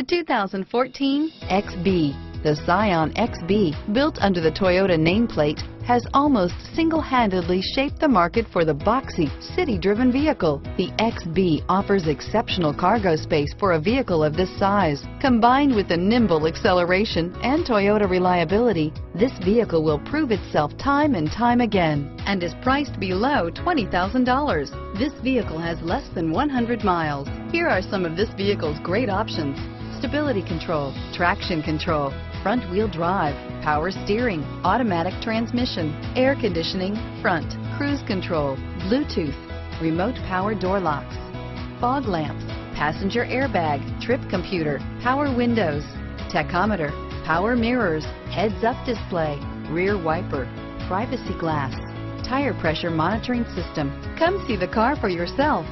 The 2014 XB. The Scion XB, built under the Toyota nameplate, has almost single-handedly shaped the market for the boxy, city-driven vehicle. The XB offers exceptional cargo space for a vehicle of this size. Combined with the nimble acceleration and Toyota reliability, this vehicle will prove itself time and time again and is priced below $20,000. This vehicle has less than 100 miles. Here are some of this vehicle's great options. Stability control, traction control, front wheel drive, power steering, automatic transmission, air conditioning, front, cruise control, Bluetooth, remote power door locks, fog lamps, passenger airbag, trip computer, power windows, tachometer, power mirrors, heads up display, rear wiper, privacy glass, tire pressure monitoring system. Come see the car for yourself.